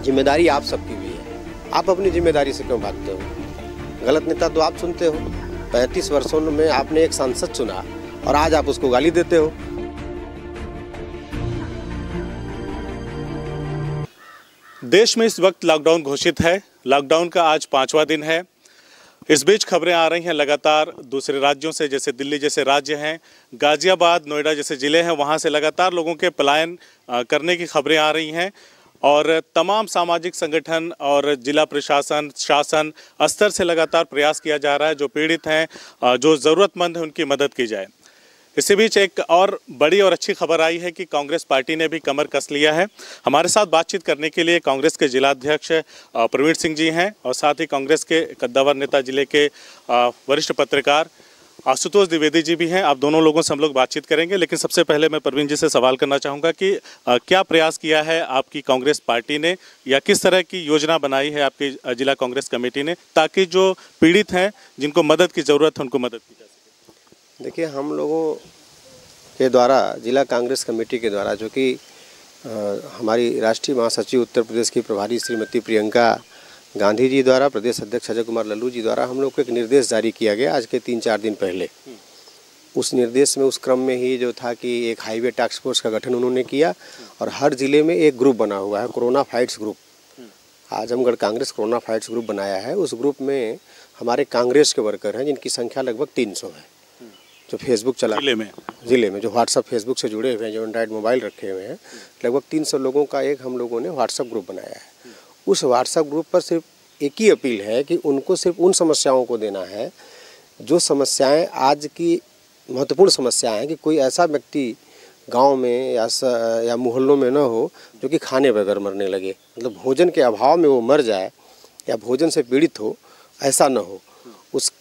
ज़िम्मेदारी आप सबकी भी है। आप अपनी ज़िम्मेदारी से क्यों भागते हो? गलत नेता तो आप सुनते हो। पैंतीस वर्षों में आपने एक सांसद चुना और आज आप उसको गाली देते हो। देश में इस वक्त लॉकडाउन घोषित है। लॉकडाउन का आज पांचवा दिन है। इस बीच खबरें आ रही हैं लगातार दूसरे राज्यों से, जैसे दिल्ली जैसे राज्य हैं, गाजियाबाद, नोएडा जैसे ज़िले हैं, वहाँ से लगातार लोगों के पलायन करने की खबरें आ रही हैं। और तमाम सामाजिक संगठन और जिला प्रशासन, शासन स्तर से लगातार प्रयास किया जा रहा है, जो पीड़ित हैं जो ज़रूरतमंद हैं, उनकी मदद की जाए। इसी बीच एक और बड़ी और अच्छी खबर आई है कि कांग्रेस पार्टी ने भी कमर कस लिया है। हमारे साथ बातचीत करने के लिए कांग्रेस के जिलाध्यक्ष प्रवीण सिंह जी हैं और साथ ही कांग्रेस के कद्दावर नेता ज़िले के वरिष्ठ पत्रकार आशुतोष द्विवेदी जी भी हैं आप दोनों लोगों से हम लोग बातचीत करेंगे लेकिन सबसे पहले मैं प्रवीण जी से सवाल करना चाहूँगा कि अ, क्या प्रयास किया है आपकी कांग्रेस पार्टी ने या किस तरह की योजना बनाई है आपकी जिला कांग्रेस कमेटी ने ताकि जो पीड़ित हैं जिनको मदद की ज़रूरत है उनको मदद की जा सके? देखिए हम लोगों के द्वारा जिला कांग्रेस कमेटी के द्वारा जो कि हमारी राष्ट्रीय महासचिव उत्तर प्रदेश की प्रभारी श्रीमती प्रियंका गांधी जी द्वारा प्रदेश अध्यक्ष अजय कुमार लल्लू जी द्वारा हम लोग को एक निर्देश जारी किया गया आज के तीन चार दिन पहले। उस निर्देश में उस क्रम में ही जो था कि एक हाईवे टास्क फोर्स का गठन उन्होंने किया और हर ज़िले में एक ग्रुप बना हुआ है corona fights group. Azamgarh Congress corona fights group बनाया है। उस ग्रुप में हमारे कांग्रेस के वर्कर हैं जिनकी संख्या लगभग 300 है जो फेसबुक चला ज़िले में? ज़िले में जो व्हाट्सअप फेसबुक से जुड़े हुए हैं जो एंड्राइड मोबाइल रखे हुए हैं। लगभग 300 लोगों का एक हम लोगों ने व्हाट्सअप ग्रुप बनाया है। उस व्हाट्सएप ग्रुप पर सिर्फ़ एक ही अपील है कि उनको सिर्फ़ उन समस्याओं को देना है जो समस्याएँ आज की महत्वपूर्ण समस्याएँ हैं कि कोई ऐसा व्यक्ति गाँव में या स, या मोहल्लों में न हो जो कि खाने बगैर मरने लगे। मतलब भोजन के अभाव में वो मर जाए या भोजन से पीड़ित हो ऐसा न हो। उस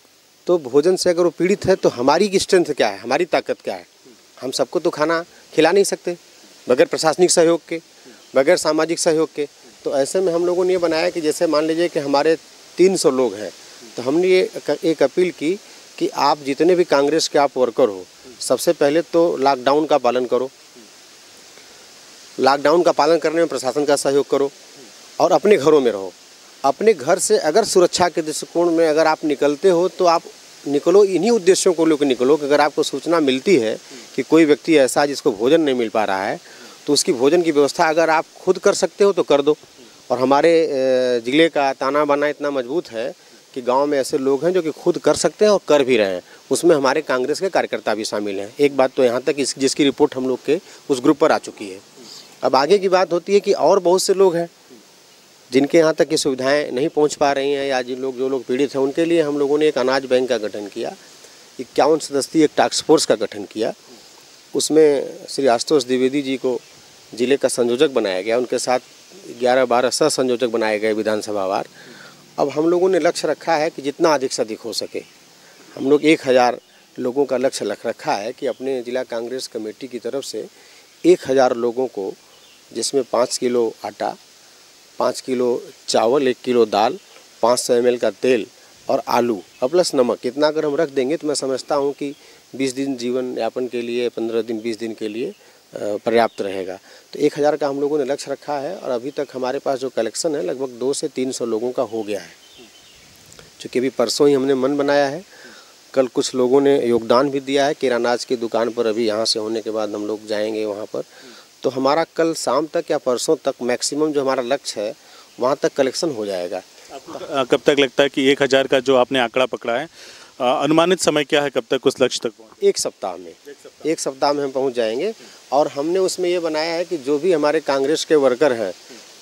तो भोजन से अगर वो पीड़ित है तो हमारी की स्ट्रेंथ क्या है? हमारी ताकत क्या है? हम सबको तो खाना खिला नहीं सकते बगैर प्रशासनिक सहयोग के बगैर सामाजिक सहयोग के। तो ऐसे में हम लोगों ने ये बनाया कि जैसे मान लीजिए कि हमारे 300 लोग हैं तो हमने ये एक- अपील की कि आप जितने भी कांग्रेस के आप वर्कर हो, सबसे पहले तो लॉकडाउन का पालन करो। लॉकडाउन का पालन करने में प्रशासन का सहयोग करो और अपने घरों में रहो। अपने घर से अगर सुरक्षा के दृष्टिकोण में अगर आप निकलते हो तो आप निकलो, इन्हीं उद्देश्यों को लेकर निकलो कि अगर आपको सूचना मिलती है कि कोई व्यक्ति ऐसा जिसको भोजन नहीं मिल पा रहा है तो उसकी भोजन की व्यवस्था अगर आप खुद कर सकते हो तो कर दो। और हमारे ज़िले का ताना बाना इतना मज़बूत है कि गाँव में ऐसे लोग हैं जो कि खुद कर सकते हैं और कर भी रहे हैं। उसमें हमारे कांग्रेस के कार्यकर्ता भी शामिल हैं। एक बात तो यहाँ तक इस, जिसकी रिपोर्ट हम लोग के उस ग्रुप पर आ चुकी है। अब आगे की बात होती है कि और बहुत से लोग हैं, जिनके यहाँ तक ये सुविधाएँ नहीं पहुँच पा रही हैं या जिन लोग, जो लोग पीड़ित हैं, उनके लिए हम लोगों ने एक अनाज बैंक का गठन किया, इक्यावन सदस्यीय एक टास्क फोर्स का गठन किया। उसमें श्री आशुतोष द्विवेदी जी को ज़िले का संयोजक बनाया गया, उनके साथ ग्यारह बारह सह संयोजक बनाए गए विधानसभावार अब हम लोगों ने लक्ष्य रखा है कि जितना अधिक से अधिक हो सके। हम लोग एक हज़ार लोगों का लक्ष्य रख रखा है कि अपने जिला कांग्रेस कमेटी की तरफ़ से एक हज़ार लोगों को, जिसमें पाँच किलो आटा, पाँच किलो चावल, एक किलो दाल, पाँच सौ एम का तेल और आलू, और प्लस नमक। इतना अगर हम रख देंगे तो मैं समझता हूँ कि 20 दिन जीवन यापन के लिए 15 दिन 20 दिन के लिए पर्याप्त रहेगा। तो एक हज़ार का हम लोगों ने लक्ष्य रखा है और अभी तक हमारे पास जो कलेक्शन है लगभग दो से तीन सौ लोगों का हो गया है। चूँकि अभी परसों ही हमने मन बनाया है। कल कुछ लोगों ने योगदान भी दिया है किरानाज की दुकान पर अभी यहाँ से होने के बाद हम लोग जाएँगे वहाँ पर। तो हमारा कल शाम तक या परसों तक मैक्सिमम जो हमारा लक्ष्य है वहाँ तक कलेक्शन हो जाएगा। आपको कब तक लगता है कि एक हज़ार का जो आपने आंकड़ा पकड़ा है अनुमानित समय क्या है कब तक उस लक्ष्य तक पहुँच एक सप्ताह में। एक सप्ताह में हम पहुँच जाएँगे। और हमने उसमें ये बनाया है कि जो भी हमारे कांग्रेस के वर्कर हैं,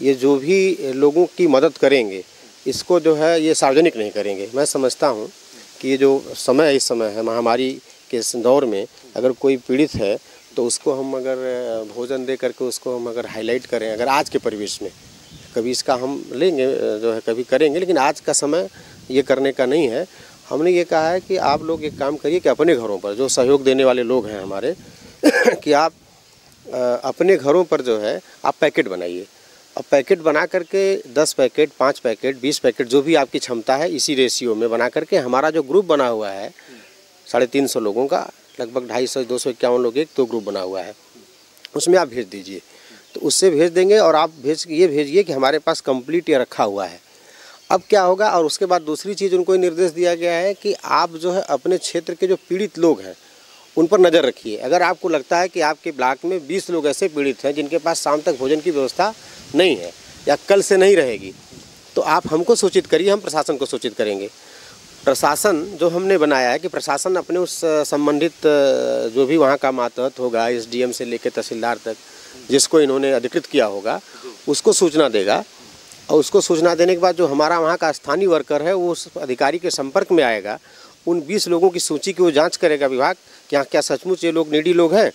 ये जो भी लोगों की मदद करेंगे, इसको जो है ये सार्वजनिक नहीं करेंगे। मैं समझता हूँ कि ये जो समय इस समय है, महामारी के दौर में अगर कोई पीड़ित है तो उसको हम अगर भोजन दे करके उसको हम अगर हाईलाइट करें, अगर आज के परिवेश में, कभी इसका हम लेंगे जो है कभी करेंगे, लेकिन आज का समय ये करने का नहीं है। हमने ये कहा है कि आप लोग एक काम करिए कि अपने घरों पर जो सहयोग देने वाले लोग हैं हमारे, कि आप अपने घरों पर जो है, आप पैकेट बनाइए। अब पैकेट बना करके दस पैकेट, पाँच पैकेट, बीस पैकेट जो भी आपकी क्षमता है, इसी रेशियो में बना करके हमारा जो ग्रुप बना हुआ है, साढ़े तीन सौ लोगों का, लगभग ढाई सौ, दो सौ इक्यावन लोग एक तो ग्रुप बना हुआ है। उसमें आप भेज दीजिए। तो उससे भेज देंगे और आप भेज, ये भेजिए कि हमारे पास कंप्लीट ये रखा हुआ है। अब क्या होगा? और उसके बाद दूसरी चीज़ उनको निर्देश दिया गया है कि आप जो है, अपने क्षेत्र के जो पीड़ित लोग हैं उन पर नज़र रखिए। अगर आपको लगता है कि आपके ब्लॉक में 20 लोग ऐसे पीड़ित हैं जिनके पास शाम तक भोजन की व्यवस्था नहीं है या कल से नहीं रहेगी तो आप हमको सूचित करिए, हम प्रशासन को सूचित करेंगे। प्रशासन जो हमने बनाया है कि प्रशासन अपने उस संबंधित जो भी वहाँ का मातहत होगा एस से लेकर तहसीलदार तक, जिसको इन्होंने अधिकृत किया होगा, उसको सूचना देगा। और उसको सूचना देने के बाद जो हमारा वहाँ का स्थानीय वर्कर है, वो उस अधिकारी के संपर्क में आएगा। उन 20 लोगों की सूची की वो जाँच करेगा विभाग कि हाँ क्या सचमुच ये लोग निडी लोग हैं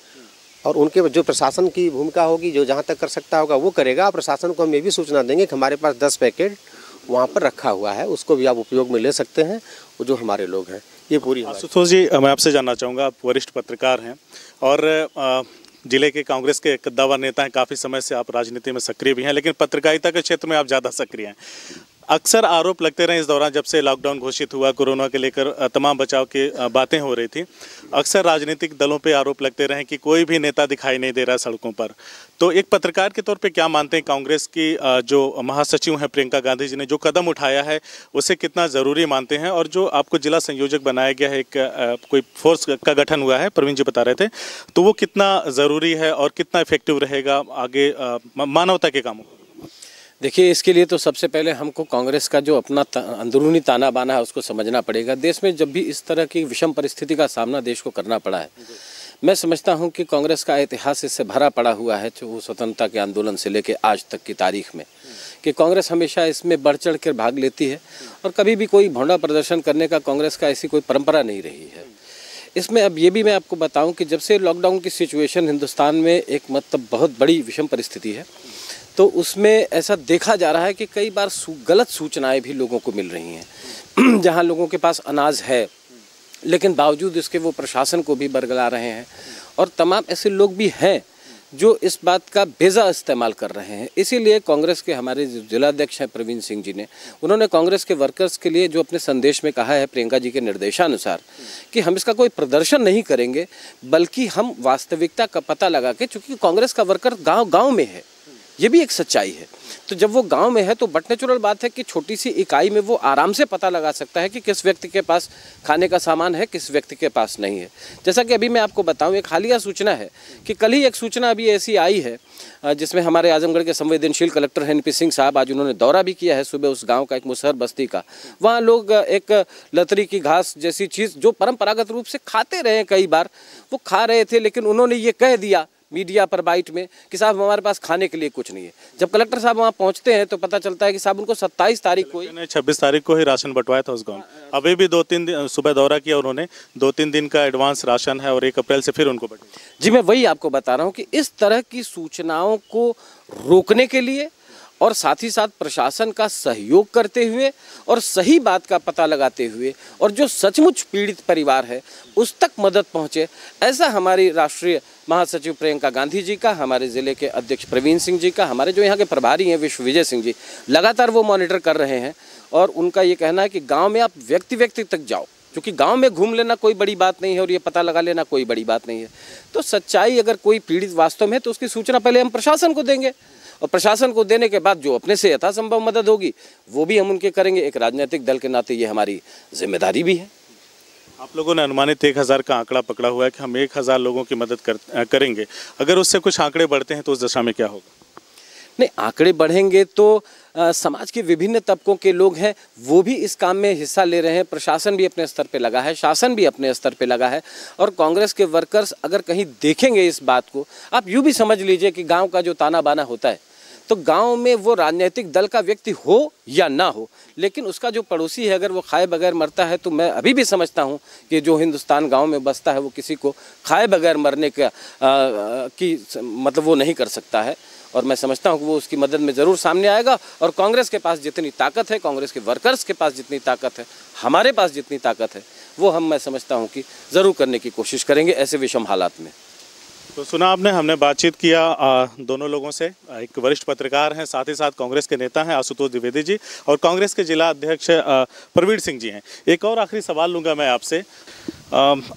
और उनके जो प्रशासन की भूमिका होगी, जो जहाँ तक कर सकता होगा, वो करेगा। प्रशासन को हम ये भी सूचना देंगे कि हमारे पास दस पैकेट वहाँ पर रखा हुआ है, उसको भी आप उपयोग में ले सकते हैं, वो जो हमारे लोग हैं। ये पूरी आशुतोष जी, मैं आपसे जानना चाहूँगा, आप वरिष्ठ पत्रकार हैं और ज़िले के कांग्रेस के कद्दावर नेता हैं, काफ़ी समय से आप राजनीति में सक्रिय भी हैं, लेकिन पत्रकारिता के क्षेत्र में आप ज़्यादा सक्रिय हैं। अक्सर आरोप लगते रहे इस दौरान जब से लॉकडाउन घोषित हुआ, कोरोना के लेकर तमाम बचाव की बातें हो रही थी। अक्सर राजनीतिक दलों पे आरोप लगते रहे कि कोई भी नेता दिखाई नहीं दे रहा सड़कों पर। तो एक पत्रकार के तौर पे क्या मानते हैं कांग्रेस की जो महासचिव हैं प्रियंका गांधी जी ने, जो कदम उठाया है, उसे कितना ज़रूरी मानते हैं? और जो आपको जिला संयोजक बनाया गया है, एक कोई फोर्स का गठन हुआ है, प्रवीण जी बता रहे थे तो वो कितना ज़रूरी है और कितना इफ़ेक्टिव रहेगा आगे मानवता के कामों में? देखिए, इसके लिए तो सबसे पहले हमको कांग्रेस का जो अपना अंदरूनी ताना बाना है, उसको समझना पड़ेगा। देश में जब भी इस तरह की विषम परिस्थिति का सामना देश को करना पड़ा है, मैं समझता हूँ कि कांग्रेस का इतिहास इससे भरा पड़ा हुआ है, जो स्वतंत्रता के आंदोलन से लेकर आज तक की तारीख में, कि कांग्रेस हमेशा इसमें बढ़ चढ़ कर भाग लेती है और कभी भी कोई भोंडा प्रदर्शन करने का कांग्रेस का ऐसी कोई परंपरा नहीं रही है। इसमें अब ये भी मैं आपको बताऊँ कि जब से लॉकडाउन की सिचुएशन हिंदुस्तान में एक मतलब बहुत बड़ी विषम परिस्थिति है तो उसमें ऐसा देखा जा रहा है कि कई बार गलत सूचनाएँ भी लोगों को मिल रही हैं। जहाँ लोगों के पास अनाज है, लेकिन बावजूद इसके वो प्रशासन को भी बरगला रहे हैं, और तमाम ऐसे लोग भी हैं जो इस बात का बेजा इस्तेमाल कर रहे हैं। इसीलिए कांग्रेस के हमारे जिलाध्यक्ष हैं प्रवीण सिंह जी ने। उन्होंने कांग्रेस के वर्कर्स के लिए जो अपने संदेश में कहा है प्रियंका जी के निर्देशानुसार कि हम इसका कोई प्रदर्शन नहीं करेंगे, बल्कि हम वास्तविकता का पता लगा के, चूँकि कांग्रेस का वर्कर गाँव गाँव में है ये भी एक सच्चाई है। तो जब वो गाँव में है तो बट नेचुरल बात है कि छोटी सी इकाई में वो आराम से पता लगा सकता है कि किस व्यक्ति के पास खाने का सामान है, किस व्यक्ति के पास नहीं है। जैसा कि अभी मैं आपको बताऊँ, एक हालिया सूचना है कि कल ही एक सूचना अभी ऐसी आई है जिसमें हमारे आजमगढ़ के संवेदनशील कलेक्टर हैं एनपी सिंह साहब आज उन्होंने दौरा भी किया है सुबह उस गाँव का एक मुसहर बस्ती का। वहाँ लोग एक लतरी की घास जैसी चीज़ जो परंपरागत रूप से खाते रहे कई बार, वो खा रहे थे, लेकिन उन्होंने ये कह दिया मीडिया पर बाइट में कि साहब हमारे पास खाने के लिए कुछ नहीं है। जब कलेक्टर साहब वहाँ पहुँचते हैं तो पता चलता है कि साहब उनको 27 तारीख को छब्बीस ने 26 तारीख को ही राशन बंटवाया था उस गाँव अभी भी दो तीन दिन सुबह दौरा किया उन्होंने दो तीन दिन का एडवांस राशन है और एक अप्रैल से फिर उनको बटवा जी मैं वही आपको बता रहा हूँ कि इस तरह की सूचनाओं को रोकने के लिए और साथ ही साथ प्रशासन का सहयोग करते हुए और सही बात का पता लगाते हुए और जो सचमुच पीड़ित परिवार है, उस तक मदद पहुँचे। ऐसा हमारी राष्ट्रीय महासचिव प्रियंका गांधी जी का, हमारे ज़िले के अध्यक्ष प्रवीण सिंह जी का, हमारे जो यहाँ के प्रभारी हैं, विश्व विजय सिंह जी, लगातार वो मॉनिटर कर रहे हैं और उनका ये कहना है कि गाँव में आप व्यक्ति व्यक्ति तक जाओ, क्योंकि गाँव में घूम लेना कोई बड़ी बात नहीं है और ये पता लगा लेना कोई बड़ी बात नहीं है। तो सच्चाई अगर कोई पीड़ित वास्तव में है तो उसकी सूचना पहले हम प्रशासन को देंगे। और प्रशासन को देने के बाद जो अपने से यथासंभव मदद होगी वो भी हम उनके करेंगे। एक राजनीतिक दल के नाते ये हमारी ज़िम्मेदारी भी है। आप लोगों ने अनुमानित एक हज़ार का आंकड़ा पकड़ा हुआ है कि हम एक हज़ार लोगों की मदद कर, करेंगे। अगर उससे कुछ आंकड़े बढ़ते हैं तो उस दशा में क्या होगा? नहीं आंकड़े बढ़ेंगे तो अ, समाज के विभिन्न तबकों के लोग हैं वो भी इस काम में हिस्सा ले रहे हैं। प्रशासन भी अपने स्तर पे लगा है शासन भी अपने स्तर पे लगा है। और कांग्रेस के वर्कर्स अगर कहीं देखेंगे इस बात को आप यूँ भी समझ लीजिए कि गाँव का जो ताना बाना होता है तो गाँव में वो राजनीतिक दल का व्यक्ति हो या ना हो, लेकिन उसका जो पड़ोसी है, अगर वो खाए बगैर मरता है तो मैं अभी भी समझता हूँ कि जो हिंदुस्तान गाँव में बसता है, वो किसी को खाए बगैर मरने का की मतलब वो नहीं कर सकता है। और मैं समझता हूँ कि वो उसकी मदद में ज़रूर सामने आएगा, और कांग्रेस के पास जितनी ताकत है, कांग्रेस के वर्कर्स के पास जितनी ताकत है, हमारे पास जितनी ताकत है, वो हम, मैं समझता हूँ कि ज़रूर करने की कोशिश करेंगे, ऐसे विषम हालात में। तो सुना आपने हमने बातचीत किया आ, दोनों लोगों से। एक वरिष्ठ पत्रकार हैं साथ ही साथ कांग्रेस के नेता हैं आशुतोष द्विवेदी जी और कांग्रेस के जिला अध्यक्ष प्रवीण सिंह जी हैं। एक और आखिरी सवाल लूँगा मैं आपसे।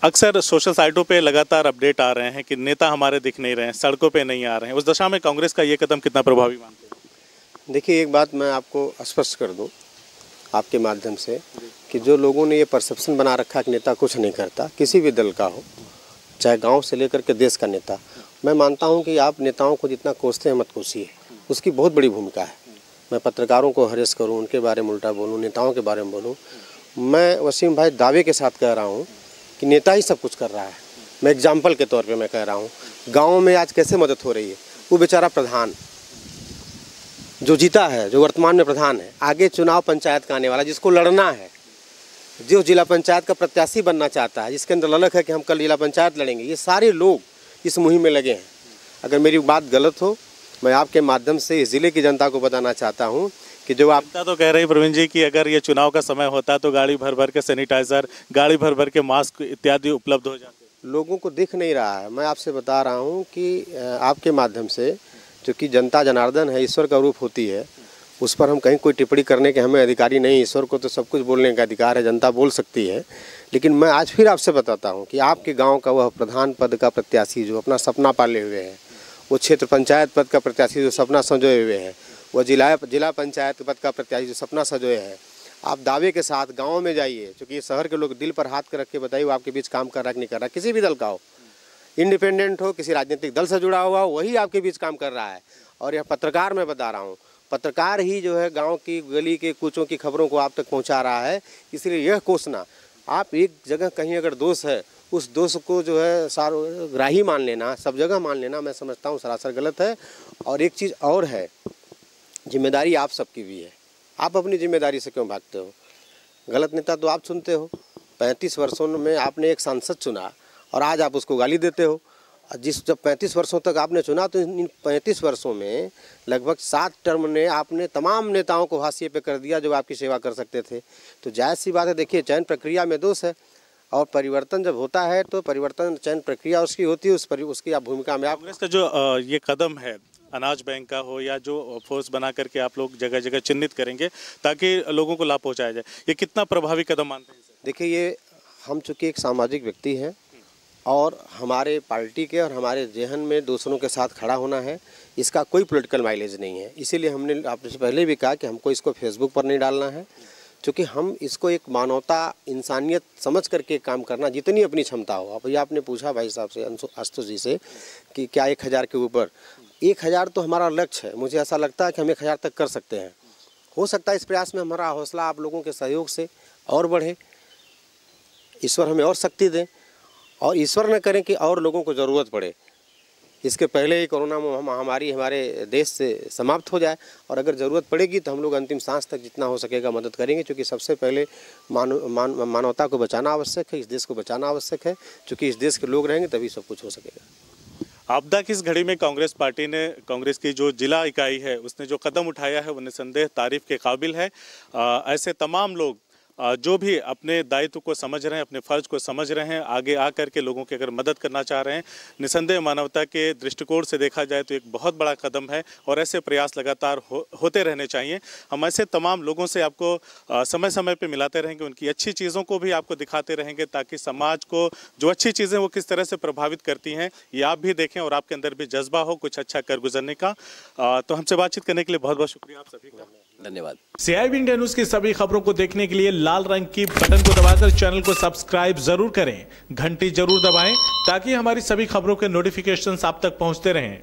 अक्सर सोशल साइटों पे लगातार अपडेट आ रहे हैं कि नेता हमारे दिख नहीं रहे हैं सड़कों पे नहीं आ रहे हैं। उस दशा में कांग्रेस का ये कदम कितना प्रभावी मानते हैं? देखिए एक बात मैं आपको स्पष्ट कर दूँ आपके माध्यम से कि जो लोगों ने ये परसेप्शन बना रखा कि नेता कुछ नहीं करता किसी भी दल का हो चाहे गाँव से लेकर के देश का नेता, मैं मानता हूँ कि आप नेताओं को जितना कोसते हैं मत कोसिए। उसकी बहुत बड़ी भूमिका है। मैं पत्रकारों को हरेस करूँ, उनके बारे में उल्टा बोलूँ, नेताओं के बारे में बोलूँ। मैं वसीम भाई दावे के साथ कह रहा हूँ कि नेता ही सब कुछ कर रहा है। मैं एग्ज़ाम्पल के तौर पर मैं कह रहा हूँ, गाँव में आज कैसे मदद हो रही है? वो बेचारा प्रधान, जो जीता है, जो वर्तमान में प्रधान है, आगे चुनाव पंचायत का आने वाला, जिसको लड़ना है जो जिला पंचायत का प्रत्याशी बनना चाहता है जिसके अंदर ललक है कि हम कल जिला पंचायत लड़ेंगे ये सारे लोग इस मुहिम में लगे हैं। अगर मेरी बात गलत हो मैं आपके माध्यम से इस ज़िले की जनता को बताना चाहता हूँ कि जो आप तो कह रही प्रवीण जी कि अगर ये चुनाव का समय होता तो गाड़ी भर भर के सैनिटाइजर गाड़ी भर भर के मास्क इत्यादि उपलब्ध हो जाते। लोगों को दिख नहीं रहा है। मैं आपसे बता रहा हूँ कि आपके माध्यम से चूँकि जनता जनार्दन है ईश्वर का रूप होती है उस पर हम कहीं कोई टिप्पणी करने के हमें अधिकारी नहीं, ईश्वर को तो सब कुछ बोलने का अधिकार है, जनता बोल सकती है। लेकिन मैं आज फिर आपसे बताता हूँ कि आपके गाँव का वह प्रधान पद का प्रत्याशी जो अपना सपना पाले हुए है, वो क्षेत्र पंचायत पद का प्रत्याशी जो सपना संजोए हुए हैं वह जिला जिला पंचायत पद का प्रत्याशी जो सपना संजोए है, आप दावे के साथ गाँव में जाइए क्योंकि शहर के लोग दिल पर हाथ कर रख के बताइए, वो आपके बीच काम कर रहा कि नहीं कर रहा किसी भी दल का हो, इंडिपेंडेंट हो, किसी राजनीतिक दल से जुड़ा हुआ हो, वही आपके बीच काम कर रहा है। और यह पत्रकार मैं बता रहा हूँ पत्रकार ही जो है गाँव की गली के कूचों की खबरों को आप तक पहुँचा रहा है, इसलिए यह कोसना, आप एक जगह कहीं अगर दोष है, उस दोष को जो है सारोग्राही मान लेना, सब जगह मान लेना, मैं समझता हूँ सरासर गलत है। और एक चीज़ और है, ज़िम्मेदारी आप सबकी भी है। आप अपनी ज़िम्मेदारी से क्यों भागते हो? गलत नेता तो आप चुनते हो। पैंतीस वर्षों में आपने एक सांसद चुना, और आज आप उसको गाली देते हो। जिस जब पैंतीस वर्षों तक आपने चुना तो इन पैंतीस वर्षों में लगभग सात टर्म ने आपने तमाम नेताओं को हाशिए पे कर दिया जो आपकी सेवा कर सकते थे। तो जायज़ सी बात है देखिए चयन प्रक्रिया में दोष है और परिवर्तन जब होता है तो परिवर्तन चयन प्रक्रिया उसकी होती है उस पर उसकी आप भूमिका में आप कांग्रेस का जो ये कदम है अनाज बैंक का हो या जो फोर्स बना करके आप लोग जगह जगह चिन्हित करेंगे ताकि लोगों को लाभ पहुँचाया जाए ये कितना प्रभावी कदम मानते हैं? देखिए ये हम चूँकि एक सामाजिक व्यक्ति हैं और हमारे पार्टी के और हमारे जहन में दूसरों के साथ खड़ा होना है, इसका कोई पॉलिटिकल माइलेज नहीं है। इसीलिए हमने आपसे पहले भी कहा कि हमको इसको फेसबुक पर नहीं डालना है, क्योंकि हम इसको एक मानवता, इंसानियत समझ करके काम करना जितनी अपनी क्षमता हो। ये आपने पूछा भाई साहब से आशुतोष जी से कि क्या एक हज़ार के ऊपर? एक हज़ार तो हमारा लक्ष्य है। मुझे ऐसा लगता है कि हम एक हज़ार तक कर सकते हैं। हो सकता है इस प्रयास में हमारा हौसला आप लोगों के सहयोग से और बढ़े। ईश्वर हमें और शक्ति दें। और ईश्वर न करें कि और लोगों को ज़रूरत पड़े। इसके पहले ही कोरोना महामारी हमारे देश से समाप्त हो जाए और अगर ज़रूरत पड़ेगी तो हम लोग अंतिम सांस तक जितना हो सकेगा मदद करेंगे क्योंकि सबसे पहले मानव मान, मानवता को बचाना आवश्यक है इस देश को बचाना आवश्यक है क्योंकि इस देश के लोग रहेंगे तभी सब कुछ हो सकेगा। आपदा की इस घड़ी में कांग्रेस पार्टी ने कांग्रेस की जो जिला इकाई है उसने जो कदम उठाया है वो निसंदेह तारीफ़ के काबिल है। अ, ऐसे तमाम लोग जो भी अपने दायित्व को समझ रहे हैं अपने फ़र्ज़ को समझ रहे हैं आगे आकर के लोगों की अगर मदद करना चाह रहे हैं निसंदेह मानवता के दृष्टिकोण से देखा जाए तो एक बहुत बड़ा कदम है और ऐसे प्रयास लगातार हो, होते रहने चाहिए। हम ऐसे तमाम लोगों से आपको समय समय पर मिलाते रहेंगे उनकी अच्छी चीज़ों को भी आपको दिखाते रहेंगे ताकि समाज को जो अच्छी चीज़ें वो किस तरह से प्रभावित करती हैं ये आप भी देखें और आपके अंदर भी जज्बा हो कुछ अच्छा कर गुजरने का। तो हमसे बातचीत करने के लिए बहुत बहुत शुक्रिया आप सभी का। धन्यवाद। सीआईबी इंडिया न्यूज़ की सभी खबरों को देखने के लिए लाल रंग की बटन को दबाकर चैनल को सब्सक्राइब ज़रूर करें। घंटी ज़रूर दबाएँ ताकि हमारी सभी खबरों के नोटिफिकेशन आप तक पहुँचते रहें।